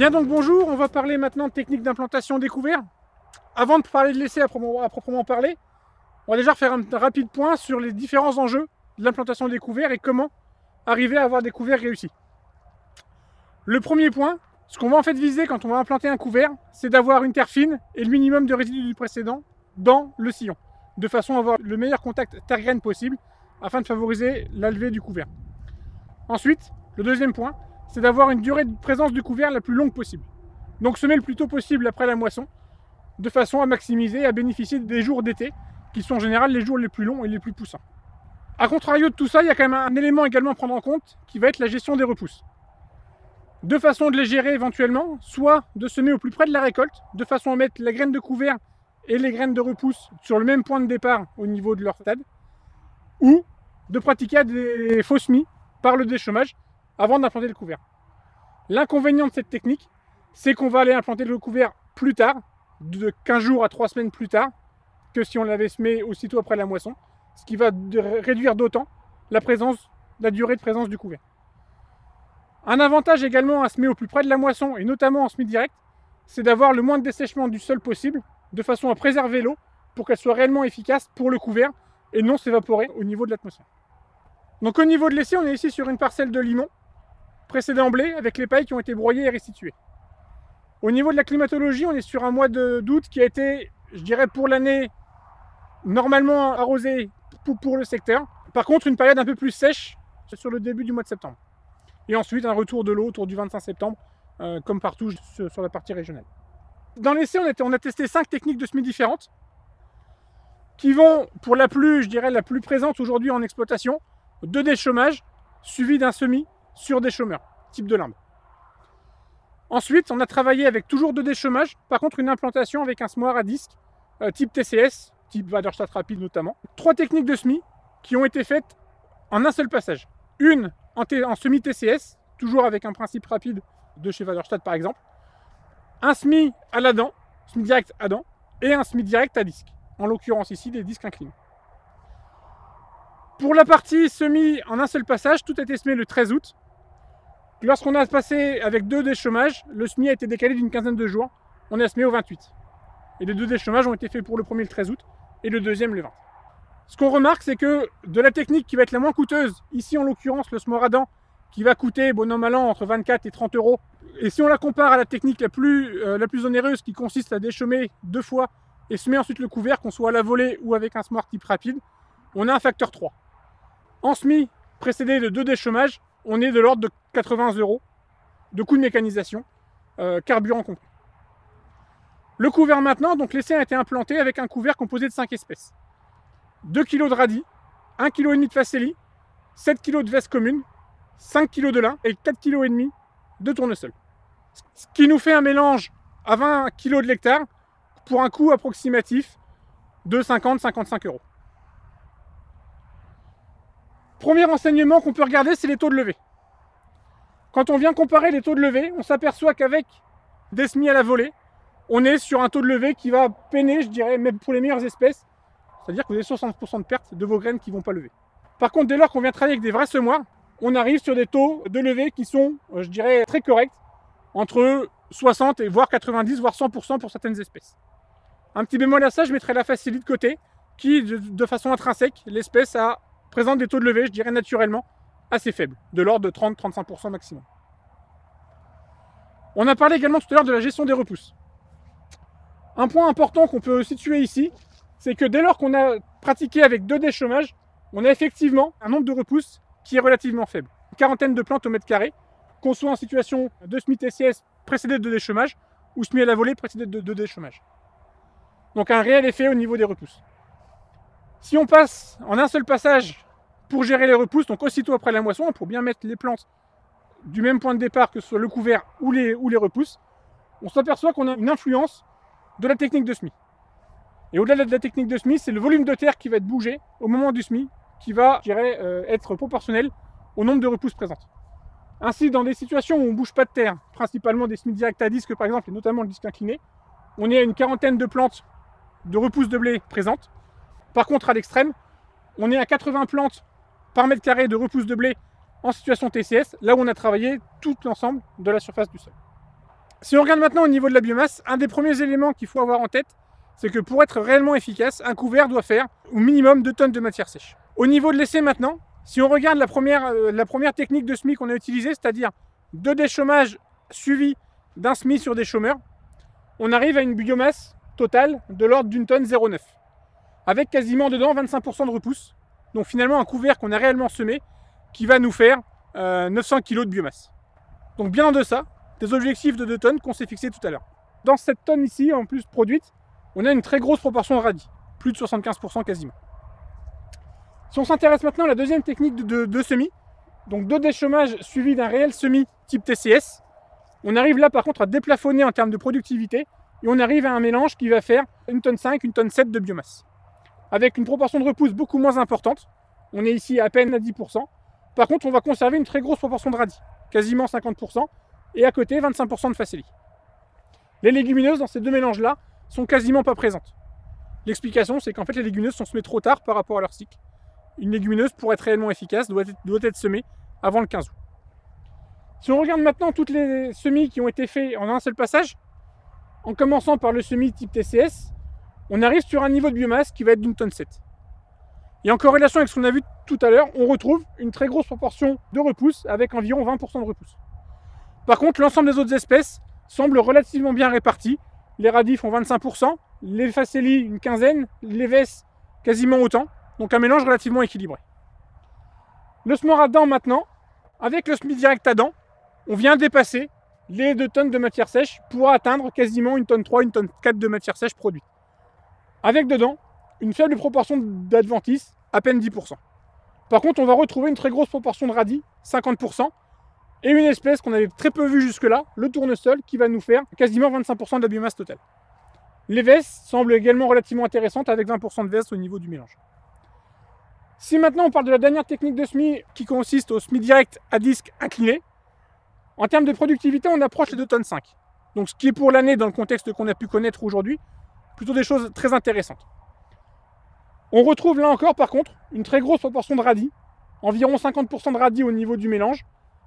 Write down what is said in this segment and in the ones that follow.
Bien donc bonjour, on va parler maintenant de technique d'implantation découvert. Avant de parler de l'essai à proprement parler, on va déjà faire un rapide point sur les différents enjeux de l'implantation découvert et comment arriver à avoir des couverts réussis. Le premier point, ce qu'on va en fait viser quand on va implanter un couvert, c'est d'avoir une terre fine et le minimum de résidus du précédent dans le sillon, de façon à avoir le meilleur contact terre-graine possible afin de favoriser la du couvert. Ensuite, le deuxième point, c'est d'avoir une durée de présence du couvert la plus longue possible. Donc semer le plus tôt possible après la moisson, de façon à maximiser et à bénéficier des jours d'été, qui sont en général les jours les plus longs et les plus poussants. A contrario de tout ça, il y a quand même un élément également à prendre en compte, qui va être la gestion des repousses. Deux façons de les gérer éventuellement, soit de semer au plus près de la récolte, de façon à mettre les graines de couvert et les graines de repousse sur le même point de départ au niveau de leur stade, ou de pratiquer des faux semis par le déchômage avant d'implanter le couvert. L'inconvénient de cette technique, c'est qu'on va aller implanter le couvert plus tard, de 15 jours à 3 semaines plus tard, que si on l'avait semé aussitôt après la moisson, ce qui va réduire d'autant la durée de présence du couvert. Un avantage également à semer au plus près de la moisson, et notamment en semis direct, c'est d'avoir le moins de dessèchement du sol possible, de façon à préserver l'eau pour qu'elle soit réellement efficace pour le couvert et non s'évaporer au niveau de l'atmosphère. Donc au niveau de l'essai, on est ici sur une parcelle de limon, précédée en blé, avec les pailles qui ont été broyées et restituées. Au niveau de la climatologie, on est sur un mois d'août qui a été, je dirais, pour l'année, normalement arrosé pour, le secteur. Par contre, une période un peu plus sèche sur le début du mois de septembre. Et ensuite, un retour de l'eau autour du 25 septembre, euh, comme partout sur la partie régionale. Dans l'essai, on, on a testé cinq techniques de semis différentes qui vont, pour la plus, je dirais, la plus présente aujourd'hui en exploitation, de déchômage suivi d'un semis sur des chômeurs, type de limbe. Ensuite, on a travaillé avec toujours de déchômage, par contre une implantation avec un semoir à disque, euh, type TCS, type Waderstadt rapide notamment. Trois techniques de semis qui ont été faites en un seul passage. Une en, en semi TCS, toujours avec un principe rapide de chez Waderstadt par exemple. Un semis à la dent, semis direct à dent, et un semis direct à disque. En l'occurrence ici des disques inclinés. Pour la partie semi en un seul passage, tout a été semé le 13 août. Lorsqu'on a passé avec deux déchômages, le semis a été décalé d'une quinzaine de jours. On a semé au 28. Et les deux déchômages ont été faits pour le premier le 13 août et le deuxième le 20. Ce qu'on remarque, c'est que de la technique qui va être la moins coûteuse, ici en l'occurrence le Smoradan, qui va coûter, bon an entre 24 et 30 euros, et si on la compare à la technique la plus, euh, la plus onéreuse qui consiste à déchaumer deux fois et semer ensuite le couvert, qu'on soit à la volée ou avec un smart type rapide, on a un facteur 3. En SMI, précédé de deux déchômages, on est de l'ordre de 80 euros de coût de mécanisation, euh, carburant compris. Le couvert maintenant, donc l'essai a été implanté avec un couvert composé de 5 espèces. 2 kg de radis, 1,5 kg de facélie, 7 kg de veste commune, 5 kg de lin et 4,5 kg de tournesol. Ce qui nous fait un mélange à 20 kg de l'hectare pour un coût approximatif de 50-55 euros. Premier renseignement qu'on peut regarder, c'est les taux de levée. Quand on vient comparer les taux de levée, on s'aperçoit qu'avec des semis à la volée, on est sur un taux de levée qui va peiner, je dirais, même pour les meilleures espèces. C'est-à-dire que vous avez 60% de perte de vos graines qui ne vont pas lever. Par contre, dès lors qu'on vient travailler avec des vrais semoirs, on arrive sur des taux de levée qui sont, euh, je dirais, très corrects, entre 60 et voire 90, voire 100% pour certaines espèces. Un petit bémol à ça, je mettrai la facilité de côté, qui, de façon intrinsèque, l'espèce a présente des taux de levée, je dirais naturellement, assez faibles, de l'ordre de 30-35% maximum. On a parlé également tout à l'heure de la gestion des repousses. Un point important qu'on peut situer ici, c'est que dès lors qu'on a pratiqué avec deux déchômages, on a effectivement un nombre de repousses qui est relativement faible. Une quarantaine de plantes au mètre carré, qu'on soit en situation de SMI TCS précédé de déchômage ou SMI à la volée précédé de, de déchômage. Donc un réel effet au niveau des repousses. Si on passe en un seul passage pour gérer les repousses, donc aussitôt après la moisson, pour bien mettre les plantes du même point de départ que ce soit le couvert ou les, ou les repousses, on s'aperçoit qu'on a une influence de la technique de semis. Et au-delà de la technique de semis, c'est le volume de terre qui va être bougé au moment du semis qui va, euh, être proportionnel au nombre de repousses présentes. Ainsi, dans des situations où on ne bouge pas de terre, principalement des semis directs à disque par exemple, et notamment le disque incliné, on est à une quarantaine de plantes de repousses de blé présentes. Par contre, à l'extrême, on est à 80 plantes par mètre carré de repousse de blé en situation TCS, là où on a travaillé tout l'ensemble de la surface du sol. Si on regarde maintenant au niveau de la biomasse, un des premiers éléments qu'il faut avoir en tête, c'est que pour être réellement efficace, un couvert doit faire au minimum 2 tonnes de matière sèche. Au niveau de l'essai maintenant, si on regarde la première, euh, technique de SMI qu'on a utilisée, c'est-à-dire deux déchômages suivis d'un SMI sur des chômeurs, on arrive à une biomasse totale de l'ordre d'une tonne 0,9. Avec quasiment dedans 25% de repousse. Donc finalement un couvert qu'on a réellement semé qui va nous faire 900 euh, kg de biomasse. Donc bien en deçà des objectifs de 2 tonnes qu'on s'est fixés tout à l'heure. Dans cette tonne ici, en plus produite, on a une très grosse proportion de radis, plus de 75% quasiment. Si on s'intéresse maintenant à la deuxième technique de, semis, donc deux déchômages suivis d'un réel semis type TCS, on arrive là par contre à déplafonner en termes de productivité et on arrive à un mélange qui va faire une tonne 5, une tonne 7 de biomasse. Avec une proportion de repousse beaucoup moins importante, on est ici à peine à 10%. Par contre, on va conserver une très grosse proportion de radis, quasiment 50%, et à côté 25% de facélie. Les légumineuses dans ces deux mélanges-là sont quasiment pas présentes. L'explication, c'est qu'en fait, les légumineuses sont semées trop tard par rapport à leur cycle. Une légumineuse, pour être réellement efficace, doit être, doit être semée avant le 15 août. Si on regarde maintenant toutes les semis qui ont été faits en un seul passage, en commençant par le semis type TCS, on arrive sur un niveau de biomasse qui va être d'une tonne 7. Et en corrélation avec ce qu'on a vu tout à l'heure, on retrouve une très grosse proportion de repousse avec environ 20% de repousse. Par contre, l'ensemble des autres espèces semblent relativement bien réparties les radis font 25%, les facélies une quinzaine, les vesses quasiment autant. Donc un mélange relativement équilibré. Le smor à dents maintenant, avec le SMI direct à dents, on vient dépasser les 2 tonnes de matière sèche pour atteindre quasiment une tonne 3, une tonne 4 de matière sèche produite. Avec dedans une faible proportion d'adventices, à peine 10%. Par contre, on va retrouver une très grosse proportion de radis, 50%, et une espèce qu'on avait très peu vue jusque-là, le tournesol, qui va nous faire quasiment 25% de la biomasse totale. Les vestes semblent également relativement intéressantes avec 20% de vestes au niveau du mélange. Si maintenant on parle de la dernière technique de SMI qui consiste au SMI direct à disque incliné, en termes de productivité, on approche les 2 tonnes 5. Donc ce qui est pour l'année, dans le contexte qu'on a pu connaître aujourd'hui, plutôt des choses très intéressantes. On retrouve là encore, par contre, une très grosse proportion de radis, environ 50% de radis au niveau du mélange,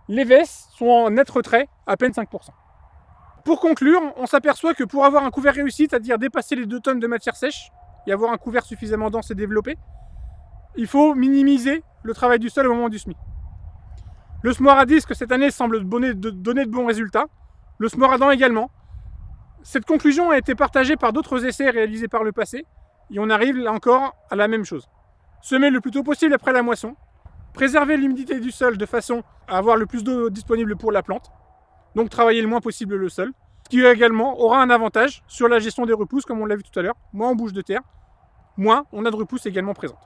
les vesses sont en net retrait, à peine 5%. Pour conclure, on s'aperçoit que pour avoir un couvert réussi, c'est-à-dire dépasser les 2 tonnes de matière sèche et avoir un couvert suffisamment dense et développé, il faut minimiser le travail du sol au moment du SMI. Le SMOR à disque cette année semble donner de, bons résultats, le SMOR à dents également. Cette conclusion a été partagée par d'autres essais réalisés par le passé, et on arrive là encore à la même chose. Semer le plus tôt possible après la moisson, préserver l'humidité du sol de façon à avoir le plus d'eau disponible pour la plante, donc travailler le moins possible le sol, qui également aura un avantage sur la gestion des repousses, comme on l'a vu tout à l'heure, moins on bouge de terre, moins on a de repousses également présentes.